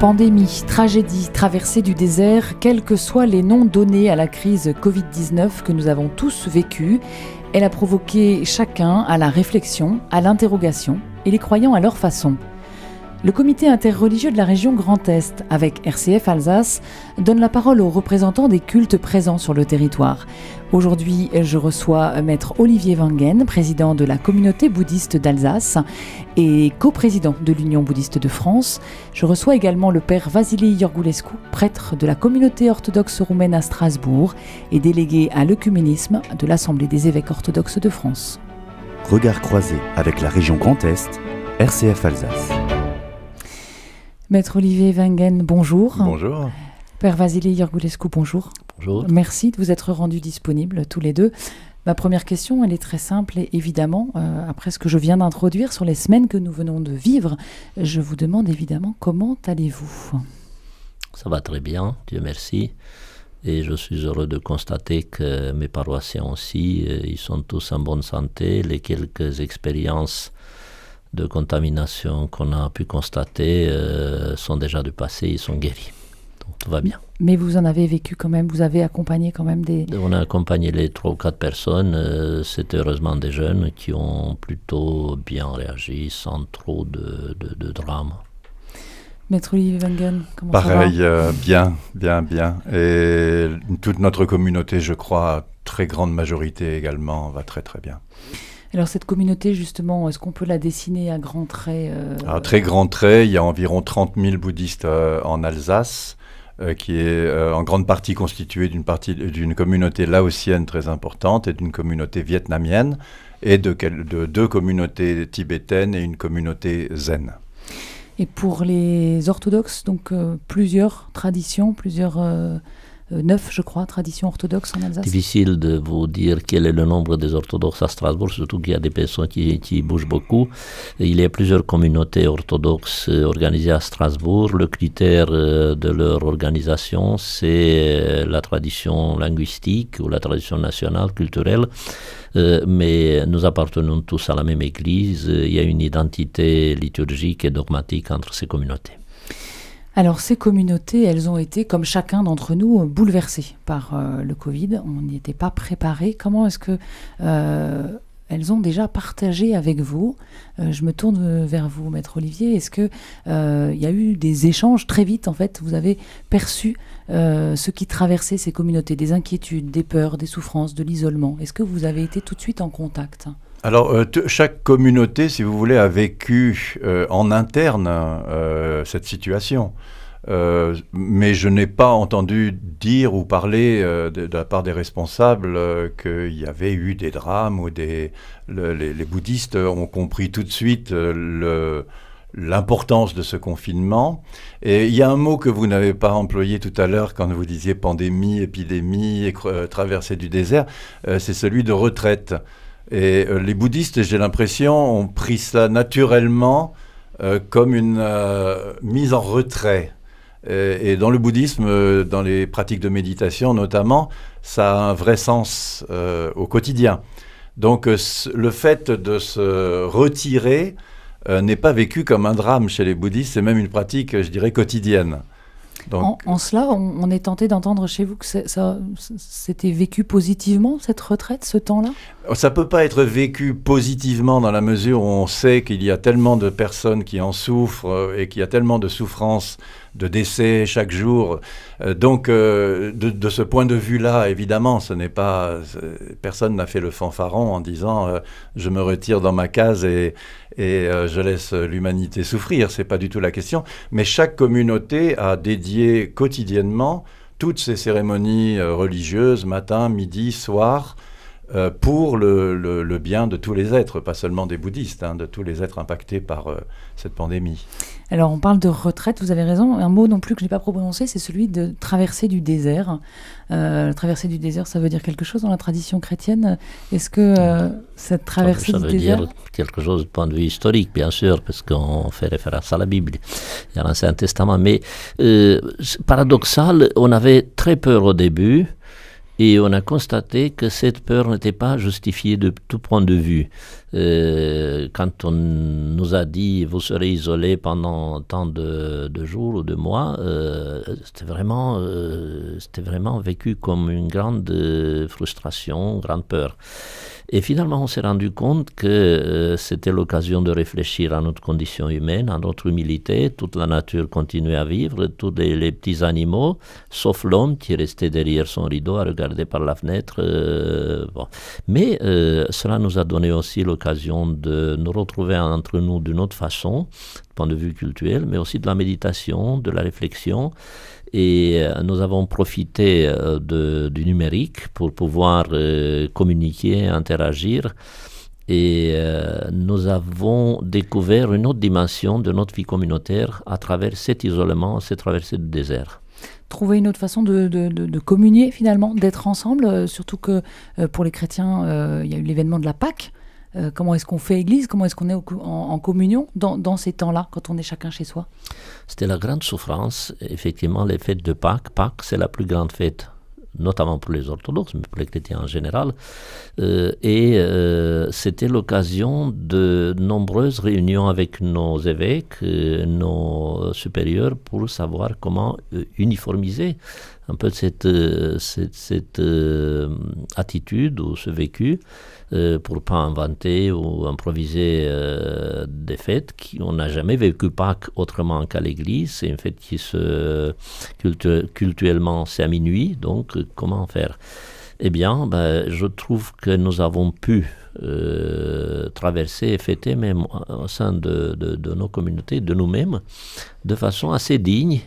Pandémie, tragédie, traversée du désert, quels que soient les noms donnés à la crise Covid-19 que nous avons tous vécue, elle a provoqué chacun à la réflexion, à l'interrogation, et les croyants à leur façon. Le comité interreligieux de la région Grand Est, avec RCF Alsace, donne la parole aux représentants des cultes présents sur le territoire. Aujourd'hui, je reçois maître Olivier Wangen, président de la communauté bouddhiste d'Alsace et coprésident de l'Union bouddhiste de France. Je reçois également le père Vasily Yorgulescu, prêtre de la communauté orthodoxe roumaine à Strasbourg et délégué à l'œcuménisme de l'Assemblée des évêques orthodoxes de France. Regard croisé avec la région Grand Est, RCF Alsace. Maître Olivier Wangen, bonjour. Bonjour. Père Vasily Yorgulescu, bonjour. Bonjour. Merci de vous être rendus disponibles tous les deux. Ma première question, elle est très simple et évidemment, euh, après ce que je viens d'introduire sur les semaines que nous venons de vivre, je vous demande évidemment comment allez-vous? Ça va très bien, Dieu merci. Et je suis heureux de constater que mes paroissiens aussi, euh, ils sont tous en bonne santé. Les quelques expériences de contamination qu'on a pu constater euh, sont déjà du passé, ils sont guéris. Donc tout va bien. Mais vous en avez vécu quand même, vous avez accompagné quand même des... On a accompagné les trois ou quatre personnes, euh, c'est heureusement des jeunes qui ont plutôt bien réagi sans trop de, de, de drame. Maître Olivier Wangen, comment ça va? Pareil, euh, bien, bien, bien. Et toute notre communauté, je crois, très grande majorité également, va très très bien. Alors cette communauté, justement, est-ce qu'on peut la dessiner à grands traits euh, À très grand trait, il y a environ 30 000 bouddhistes euh, en Alsace, euh, qui est euh, en grande partie constituée d'une partie d'une communauté laotienne très importante et d'une communauté vietnamienne et de, deux communautés tibétaines et une communauté zen. Et pour les orthodoxes, donc euh, plusieurs traditions, plusieurs... euh, neuf, je crois, traditions orthodoxes en Alsace Difficile de vous dire quel est le nombre des orthodoxes à Strasbourg, surtout qu'il y a des personnes qui, bougent beaucoup. Il y a plusieurs communautés orthodoxes euh, organisées à Strasbourg. Le critère euh, de leur organisation, c'est euh, la tradition linguistique ou la tradition nationale, culturelle. Euh, mais nous appartenons tous à la même église. Euh, Il y a une identité liturgique et dogmatique entre ces communautés. Alors ces communautés, elles ont été, comme chacun d'entre nous, bouleversées par euh, le Covid. On n'y était pas préparé. Comment est-ce que euh, elles ont déjà partagé avec vous? Euh, Je me tourne vers vous, maître Olivier. Est-ce que il y a eu des échanges très vite En fait, vous avez perçu ce qui traversait ces communautés, des inquiétudes, des peurs, des souffrances, de l'isolement? Est-ce que vous avez été tout de suite en contact? Alors, euh, chaque communauté, si vous voulez, a vécu euh, en interne euh, cette situation. Mais je n'ai pas entendu dire ou parler de, la part des responsables qu'il y avait eu des drames ou des. le- les, bouddhistes ont compris tout de suite l'importance de ce confinement. Et il y a un mot que vous n'avez pas employé tout à l'heure quand vous disiez pandémie, épidémie, traversée du désert, c'est celui de retraite. Et euh, les bouddhistes, j'ai l'impression, ont pris cela naturellement euh, comme une euh, mise en retrait. Et, dans le bouddhisme, dans les pratiques de méditation notamment, ça a un vrai sens au quotidien. Donc le fait de se retirer n'est pas vécu comme un drame chez les bouddhistes, c'est même une pratique, je dirais, quotidienne. Donc, En, en cela, on, on est tenté d'entendre chez vous que ça, c'était vécu positivement, cette retraite, ce temps-là? Ça peut pas être vécu positivement dans la mesure où on sait qu'il y a tellement de personnes qui en souffrent euh, et qu'il y a tellement de souffrances, de décès chaque jour. Euh, donc, euh, de, de ce point de vue-là, évidemment, ce n'est pas personne n'a fait le fanfaron en disant euh, je me retire dans ma case et, et je laisse l'humanité souffrir. C'est pas du tout la question. Mais chaque communauté a dédié quotidiennement toutes ces cérémonies religieuses, matin, midi, soir, euh, pour le, le- le bien de tous les êtres, pas seulement des bouddhistes, hein, de tous les êtres impactés par euh, cette pandémie. Alors, on parle de retraite, vous avez raison. Un mot non plus que je n'ai pas prononcé, c'est celui de traversée du désert. Euh, traversée du désert, ça veut dire quelque chose dans la tradition chrétienne? Est-ce que euh, cette traversée ça du veut désert... dire quelque chose du point de vue historique, bien sûr, parce qu'on fait référence à la Bible et à l'Ancien Testament. Mais euh, paradoxal, on avait très peur au début. Et on a constaté que cette peur n'était pas justifiée de tout point de vue. Euh, quand on nous a dit vous serez isolé pendant tant de, jours ou de mois, euh, c'était vraiment, euh, c'était vraiment vécu comme une grande frustration, une grande peur. Et finalement, on s'est rendu compte que euh, c'était l'occasion de réfléchir à notre condition humaine, à notre humilité. Toute la nature continuait à vivre, tous les, petits animaux, sauf l'homme qui restait derrière son rideau à regarder par la fenêtre. Euh, bon. Mais euh, cela nous a donné aussi l'occasion de nous retrouver entre nous d'une autre façon, du point de vue culturel, mais aussi de la méditation, de la réflexion. Et euh, nous avons profité euh, du numérique pour pouvoir euh, communiquer, interagir. Et nous avons découvert une autre dimension de notre vie communautaire à travers cet isolement, cette traversée du désert trouver une autre façon de, de, communier finalement, d'être ensemble, surtout que pour les chrétiens, il y a eu l'événement de la Pâque. Euh, comment est-ce qu'on fait Église? Comment est-ce qu'on est, en, communion dans, ces temps-là, quand on est chacun chez soi? C'était la grande souffrance. Effectivement, les fêtes de Pâques, Pâques, c'est la plus grande fête notamment pour les orthodoxes, mais pour les chrétiens en général. Euh, et euh, c'était l'occasion de nombreuses réunions avec nos évêques, nos supérieurs, pour savoir comment uniformiser un peu cette, cette, cette attitude ou ce vécu euh, pour pas inventer ou improviser euh, des fêtes. Qui, on n'a jamais vécu Pâques autrement qu'à l'église. C'est une fête qui se culturellement c'est à minuit. Donc euh, comment faire? Eh bien, ben, je trouve que nous avons pu traverser et fêter même au sein de, de nos communautés, de nous-mêmes, de façon assez digne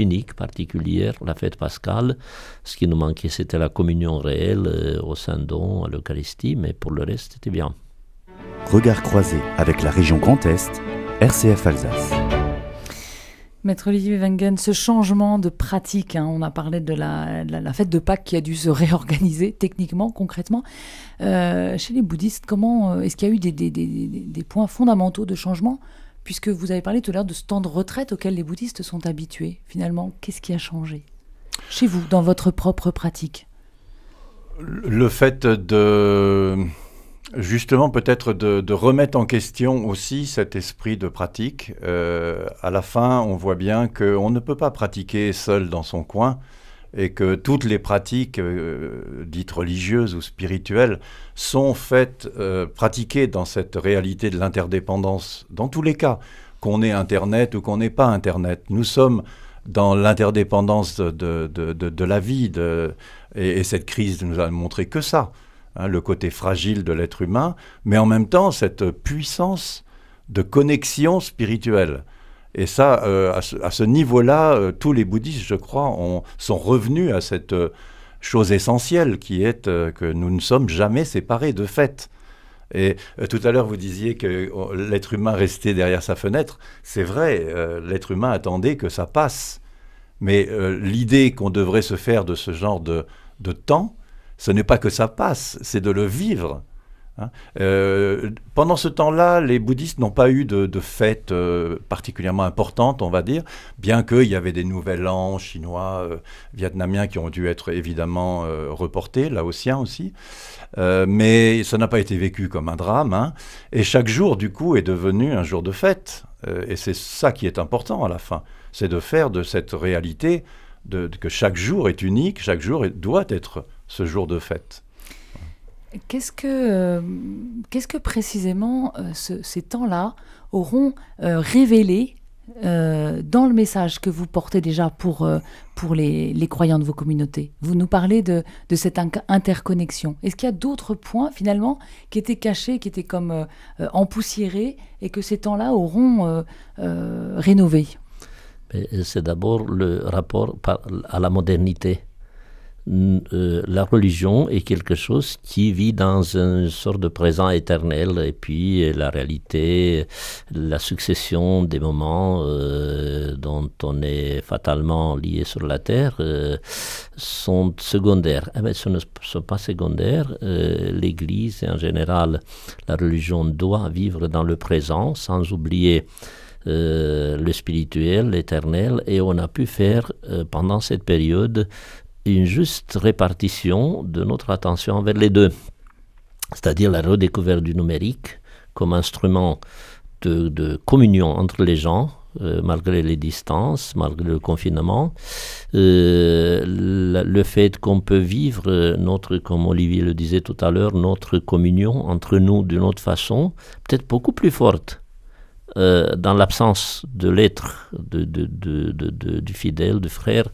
unique, particulière, la fête pascale. Ce qui nous manquait, c'était la communion réelle euh, au Saint-Don, à l'Eucharistie, mais pour le reste, c'était bien. Regard croisé avec la région Grand Est, RCF Alsace. Maître Olivier Wengen, ce changement de pratique, hein, on a parlé de la, fête de Pâques qui a dû se réorganiser techniquement, concrètement. Euh, chez les bouddhistes, comment euh, est-ce qu'il y a eu des, des, points fondamentaux de changement? Puisque vous avez parlé tout à l'heure de ce temps de retraite auquel les bouddhistes sont habitués. Finalement, qu'est-ce qui a changé chez vous, dans votre propre pratique Le fait de, justement, peut-être de, remettre en question aussi cet esprit de pratique. Euh, à la fin, on voit bien qu'on ne peut pas pratiquer seul dans son coin et que toutes les pratiques euh, dites religieuses ou spirituelles sont faites, euh, pratiquées dans cette réalité de l'interdépendance, dans tous les cas, qu'on ait Internet ou qu'on n'ait pas Internet. Nous sommes dans l'interdépendance de, de, la vie, et, cette crise nous a montré que ça, hein, le côté fragile de l'être humain, mais en même temps cette puissance de connexion spirituelle. Et ça, euh, à ce, niveau-là, euh, tous les bouddhistes, je crois, sont revenus à cette euh, chose essentielle qui est que nous ne sommes jamais séparés de fait. Et tout à l'heure, vous disiez que oh, l'être humain restait derrière sa fenêtre. C'est vrai, l'être humain attendait que ça passe. Mais l'idée qu'on devrait se faire de ce genre de temps, ce n'est pas que ça passe, c'est de le vivre. Hein. Euh, pendant ce temps-là, les bouddhistes n'ont pas eu de, de fêtes euh, particulièrement importantes, on va dire, bien qu'il y avait des nouvel an chinois, euh, vietnamiens qui ont dû être évidemment reportés, laotiens aussi. mais ça n'a pas été vécu comme un drame. Hein. Et chaque jour, du coup, est devenu un jour de fête. et c'est ça qui est important à la fin. C'est de faire de cette réalité que chaque jour est unique, chaque jour doit être ce jour de fête. Qu'est-ce que, euh, qu'est-ce que précisément euh, ces temps-là auront euh, révélé dans le message que vous portez déjà pour, pour les, les, croyants de vos communautés? Vous nous parlez de, de cette interconnexion. Est-ce qu'il y a d'autres points finalement qui étaient cachés, qui étaient comme empoussiérés et que ces temps-là auront rénové C'est d'abord le rapport à la modernité euh, la religion est quelque chose qui vit dans une sorte de présent éternel et puis euh, la réalité, la succession des moments euh, dont on est fatalement lié sur la terre sont secondaires. Eh bien, ce ne sont pas secondaires. L'Église et en général la religion doit vivre dans le présent sans oublier le spirituel, l'éternel, et on a pu faire pendant cette période une juste répartition de notre attention envers les deux, c'est-à-dire la redécouverte du numérique comme instrument de, communion entre les gens, euh, malgré les distances, malgré le confinement. Euh, le fait qu'on peut vivre notre, comme Olivier le disait tout à l'heure, notre communion entre nous d'une autre façon, peut-être beaucoup plus forte. Euh, dans l'absence de l'être de, du fidèle, du frère,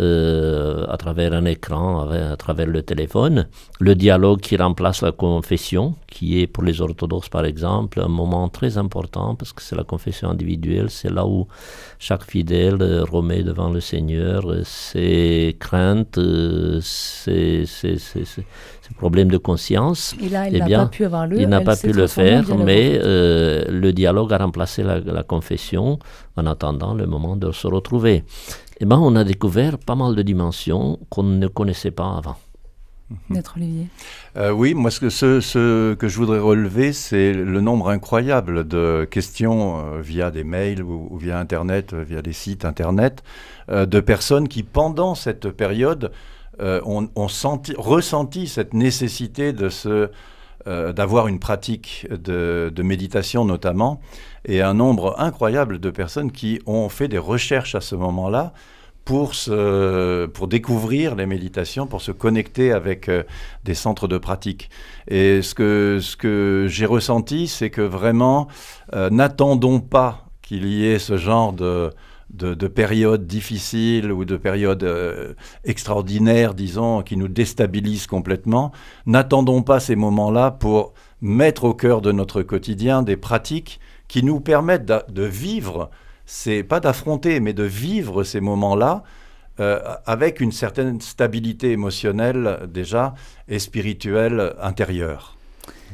euh, à travers un écran, à travers le téléphone. Le dialogue qui remplace la confession, qui est pour les orthodoxes par exemple un moment très important parce que c'est la confession individuelle, c'est là où chaque fidèle euh, remet devant le Seigneur euh, ses craintes, ses, ses, problèmes de conscience. Et là, il eh n'a pas pu avoir le. Il n'a pas pu le faire, mais le dialogue a remplacé la, la, confession en attendant le moment de se retrouver eh ben, on a découvert pas mal de dimensions qu'on ne connaissait pas avant. Maître Olivier euh, Oui, moi, ce, ce, que je voudrais relever, c'est le nombre incroyable de questions euh, via des mails ou, via Internet, euh, via des sites Internet, de personnes qui, pendant cette période, ont, ressenti cette nécessité de se euh, d'avoir une pratique de, méditation notamment, et un nombre incroyable de personnes qui ont fait des recherches à ce moment-là pour, pour découvrir les méditations, pour se connecter avec euh, des centres de pratique. Et ce que, ce que j'ai ressenti, c'est que vraiment, euh, n'attendons pas qu'il y ait ce genre de, de, périodes difficiles ou de périodes euh, extraordinaires, disons, qui nous déstabilisent complètement. N'attendons pas ces moments-là pour mettre au cœur de notre quotidien des pratiques qui nous permettent de, vivre, c'est pas d'affronter, mais de vivre ces moments-là euh, avec une certaine stabilité émotionnelle déjà et spirituelle intérieure.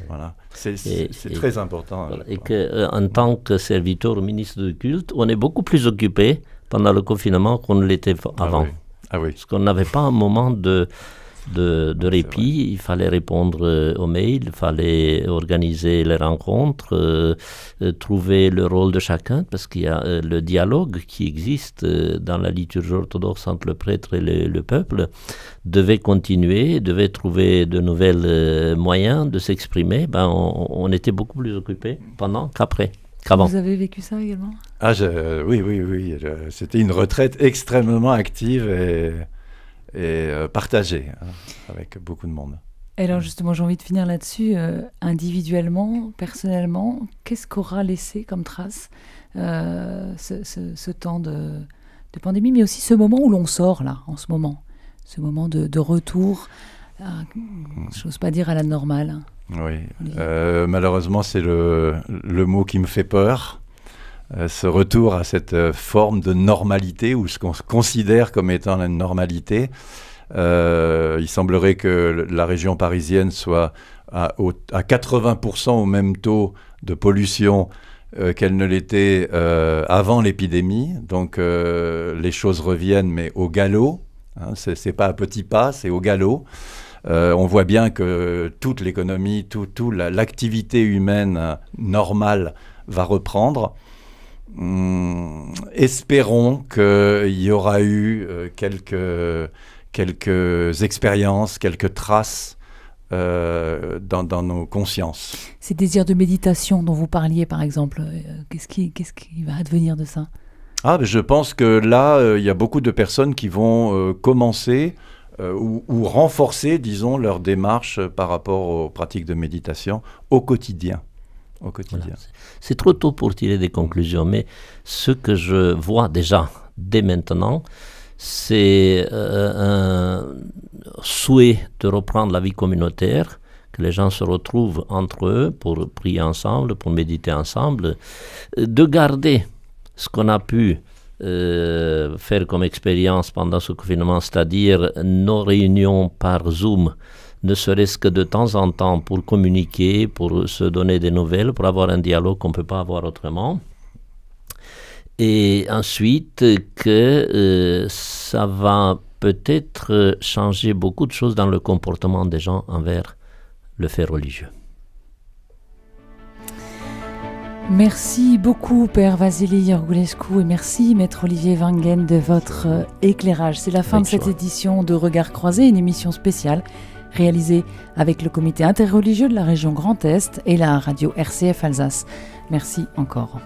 Voilà. C'est très important. et qu'en euh, tant que serviteur au ministre du culte, on est beaucoup plus occupé pendant le confinement qu'on ne l'était ah avant. Ah oui. Parce qu'on n'avait pas un moment de, de, répit, il fallait répondre euh, aux mails, il fallait organiser les rencontres, euh, euh, trouver le rôle de chacun, parce qu'il y a le dialogue qui existe dans la liturgie orthodoxe entre le prêtre et le, peuple, devait continuer, devait trouver de nouvelles moyens de s'exprimer. Ben, on, était beaucoup plus occupés pendant qu'après. Vous avez vécu ça également? Ah, Oui, oui, oui. C'était une retraite extrêmement active et et euh, partagé hein, avec beaucoup de monde. alors justement, j'ai envie de finir là-dessus. Euh, individuellement, personnellement, qu'est-ce qu'aura laissé comme trace euh, ce, temps de, pandémie, mais aussi ce moment où l'on sort là, en ce moment, ce moment de, retour, je n'ose pas dire à la normale. Oui, malheureusement, c'est le, le, mot qui me fait peur. Euh, ce retour à cette euh, forme de normalité ou ce qu'on considère comme étant la normalité. Euh, il semblerait que la région parisienne soit à, 80% au même taux de pollution qu'elle ne l'était avant l'épidémie. Donc les choses reviennent, mais au galop. Hein, ce n'est pas à petits pas, c'est au galop. on voit bien que toute l'économie, toute l'activité humaine normale va reprendre. Hum, espérons qu'il y aura eu euh, quelques, quelques expériences, quelques traces euh, dans, dans, nos consciences. Ces désirs de méditation dont vous parliez, par exemple, euh, qu'est-ce qui, qu'est-ce qui va advenir de ça? Ah, Je pense que là, il y a beaucoup de personnes qui vont commencer ou, ou, renforcer, disons, leur démarche par rapport aux pratiques de méditation au quotidien C'est trop tôt pour tirer des conclusions, mais ce que je vois déjà dès maintenant, c'est euh, un souhait de reprendre la vie communautaire, que les gens se retrouvent entre eux pour prier ensemble, pour méditer ensemble, de garder ce qu'on a pu euh, faire comme expérience pendant ce confinement, c'est-à-dire nos réunions par Zoom ne serait-ce que de temps en temps pour communiquer, pour se donner des nouvelles, pour avoir un dialogue qu'on ne peut pas avoir autrement. Et ensuite que euh, ça va peut-être changer beaucoup de choses dans le comportement des gens envers le fait religieux. Merci beaucoup, Père Vasily Yorgulescu, et merci, Maître Olivier Wangen, de votre euh, éclairage. C'est la fin de cette édition de Regard croisé, une émission spéciale réalisée avec le comité interreligieux de la région Grand Est et la radio RCF Alsace. Merci encore.